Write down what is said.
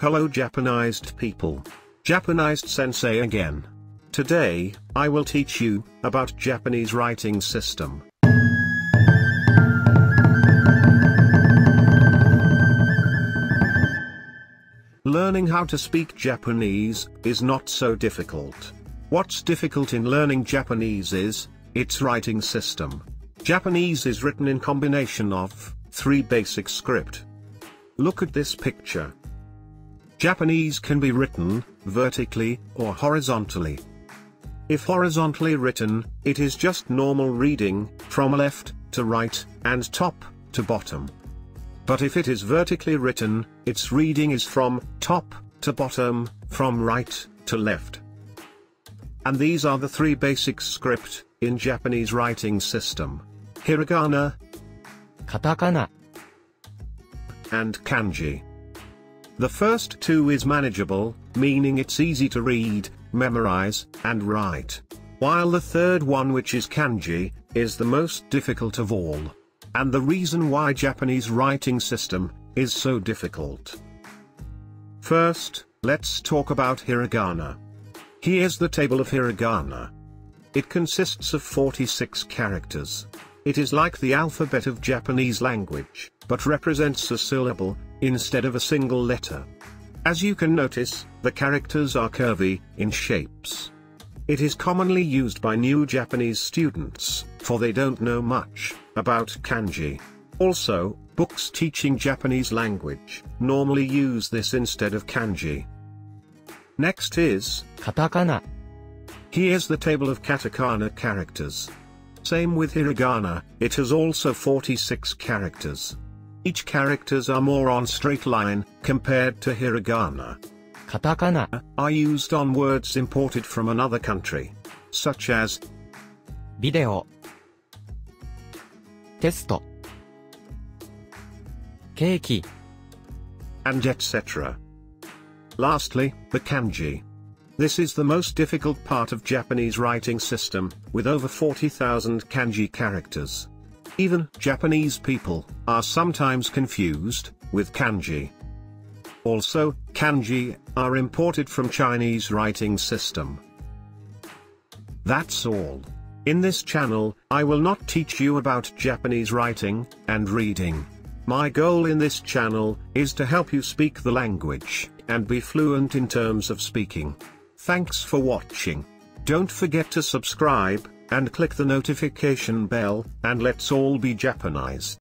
Hello Japanized people. Japanized Sensei again. Today, I will teach you about Japanese writing system. Learning how to speak Japanese is not so difficult. What's difficult in learning Japanese is its writing system. Japanese is written in combination of three basic script. Look at this picture. Japanese can be written, vertically, or horizontally. If horizontally written, it is just normal reading, from left to right, and top to bottom. But if it is vertically written, its reading is from top to bottom, from right to left. And these are the three basic script in Japanese writing system. Hiragana, Katakana, and Kanji. The first two is manageable, meaning it's easy to read, memorize, and write. While the third one which is kanji, is the most difficult of all. And the reason why Japanese writing system, is so difficult. First, let's talk about hiragana. Here's the table of hiragana. It consists of 46 characters. It is like the alphabet of Japanese language, but represents a syllable, instead of a single letter. As you can notice, the characters are curvy, in shapes. It is commonly used by new Japanese students, for they don't know much about kanji. Also, books teaching Japanese language normally use this instead of kanji. Next is katakana. Here's the table of katakana characters. Same with hiragana, it has also 46 characters. Each characters are more on straight line, compared to hiragana. Katakana are used on words imported from another country, such as video, test, cake, and etc. Lastly, the kanji. This is the most difficult part of Japanese writing system, with over 40,000 kanji characters. Even Japanese people are sometimes confused with kanji. Also, kanji are imported from Chinese writing system. That's all. In this channel, I will not teach you about Japanese writing and reading. My goal in this channel is to help you speak the language and be fluent in terms of speaking. Thanks for watching. Don't forget to subscribe and click the notification bell and let's all be Japanized.